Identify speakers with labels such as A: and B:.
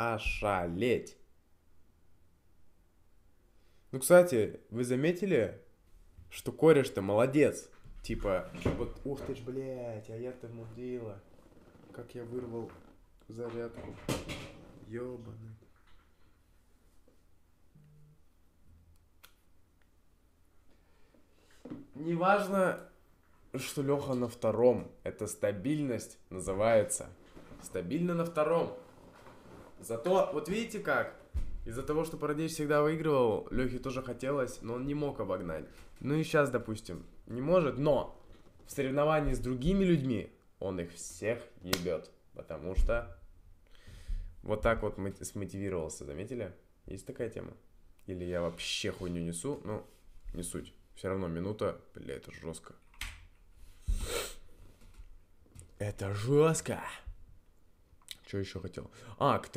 A: ошалеть. Ну, кстати, вы заметили, что кореш-то молодец? Типа, вот, ух ты ж, блядь, а я-то мудила. Как я вырвал зарядку. Ёбаный. Неважно, что Леха на втором. Это стабильность называется. Стабильно на втором. Зато, вот видите как? Из-за того, что Парадеич всегда выигрывал, Лехе тоже хотелось, но он не мог обогнать. Ну и сейчас, допустим, не может, но в соревновании с другими людьми он их всех ебет. Потому что вот так вот мо- смотивировался, заметили? Есть такая тема? Или я вообще хуйню несу? Ну, не суть. Все равно минута, бля, это жестко. Это жестко. Что еще хотел? А, к